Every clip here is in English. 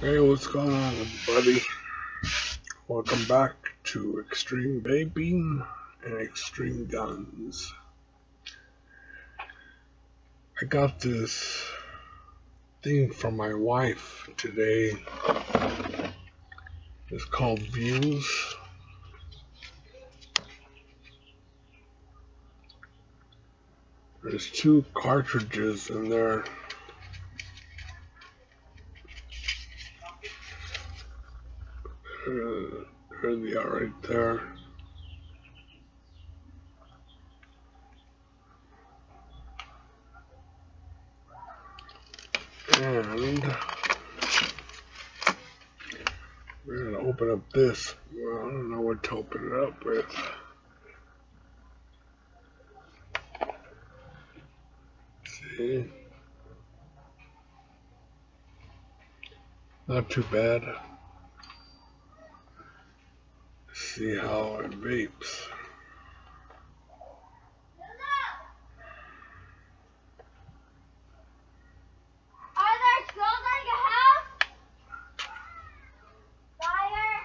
Hey, what's going on, everybody? Welcome back to Extreme Vaping and Extreme Guns. I got this thing from my wife today. It's called Vuse. There's two cartridges in there. There they are right there. And we're gonna open up this. Well, I don't know what to open it up with. See? Not too bad. See how it vapes. Are there skulls at your house? Fire!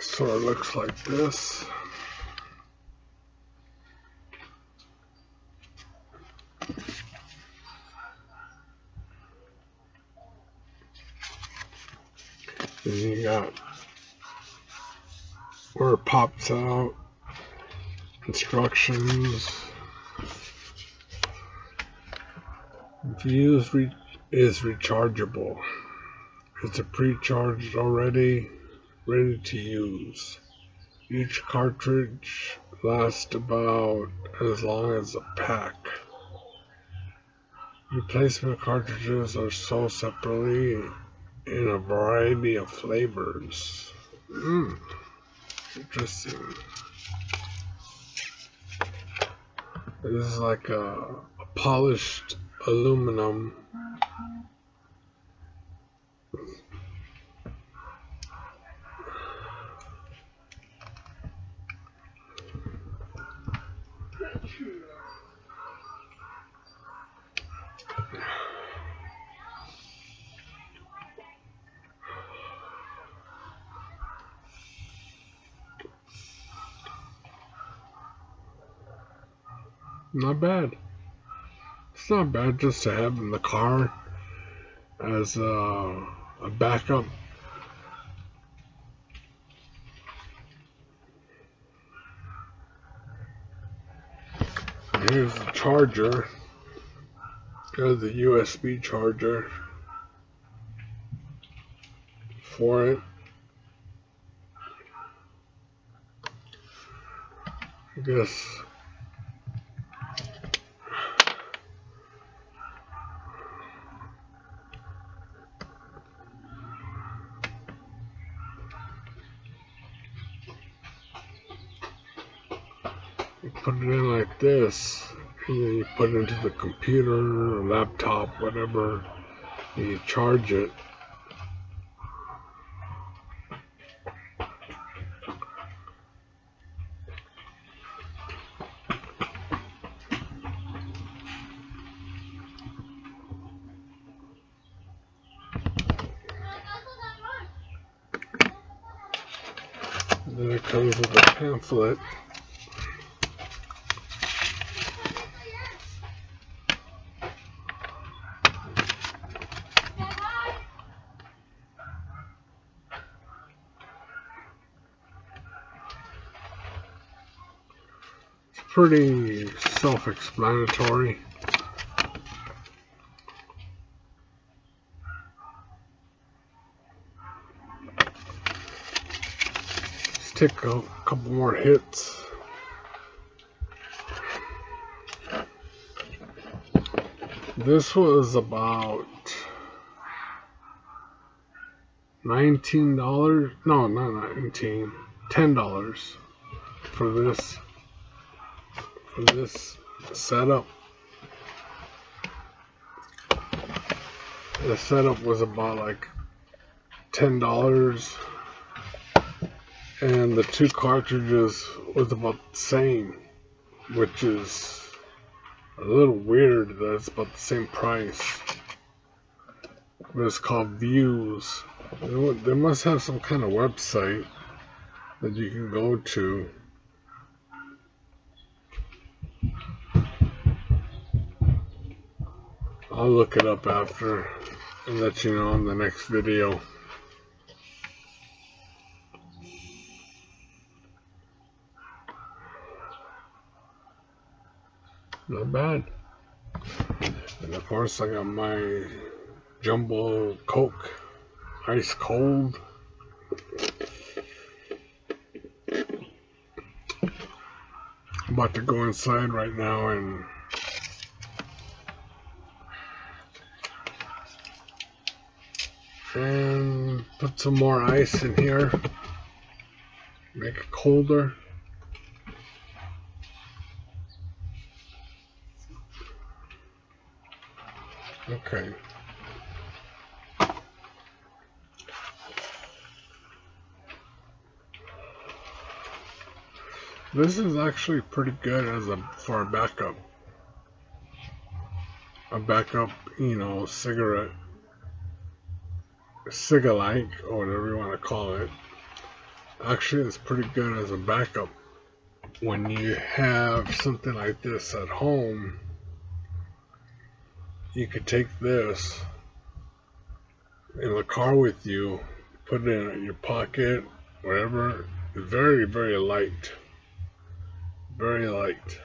So it looks like this. And you got where it pops out, instructions. Vuse re- is rechargeable. It's a pre-charged already, ready to use. Each cartridge lasts about as long as a pack. Replacement cartridges are sold separately in a variety of flavors. Mmm, interesting. This is like a, a polished aluminum. Not bad. It's not bad just to have in the car as a, a backup. Here's the charger. There's the USB charger for it. I guess you put it in like this, and then you put it into the computer or laptop, whatever, you charge it. Then it comes with a pamphlet. Pretty self-explanatory. Let's take a couple more hits. This was about nineteen dollars. No, not nineteen. Ten dollars for this for this setup. The setup was about like ten dollars, and the two cartridges was about the same, which is a little weird that it's about the same price. But it's called Vuse. They must have some kind of website that you can go to. I'll look it up after and let you know in the next video. Not bad. And of course I got my jumbo coke ice cold I'm about to go inside right now and and put some more ice in here. Make it colder. Okay. This is actually pretty good as a for a backup. A backup you know cigarette Cigalike, or whatever you want to call it, actually it's pretty good as a backup. When you have something like this at home, you could take this in the car with you, put it in your pocket, whatever. Very, very light. Very light.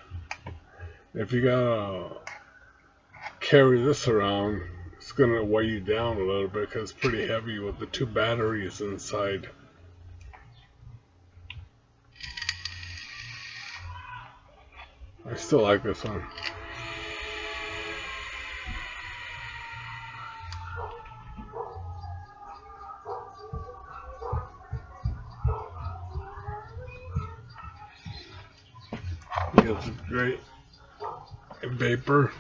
If you gotta carry this around, it's going to weigh you down a little bit because it's pretty heavy with the two batteries inside. I still like this one. It's great vapor.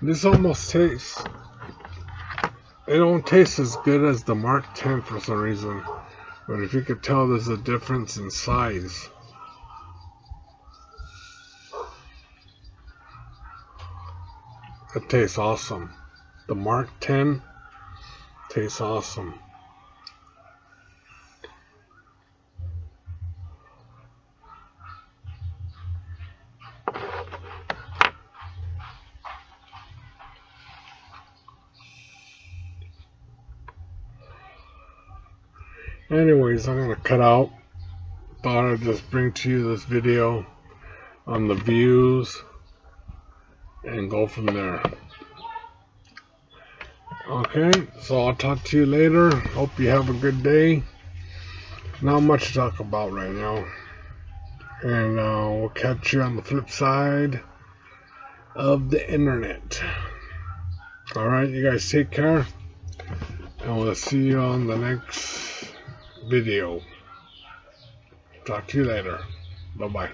This almost tastes. It don't taste as good as the Mark 10 for some reason. But if you could tell, there's a difference in size. It tastes awesome. The Mark 10 tastes awesome. Anyways I'm gonna cut out. Thought I'd just bring to you this video on the Vuse and go from there. Okay so I'll talk to you later. Hope you have a good day. Not much to talk about right now. And uh, we'll catch you on the flip side of the internet. Alright you guys take care and we'll see you on the next video. Talk to you later. Bye-bye.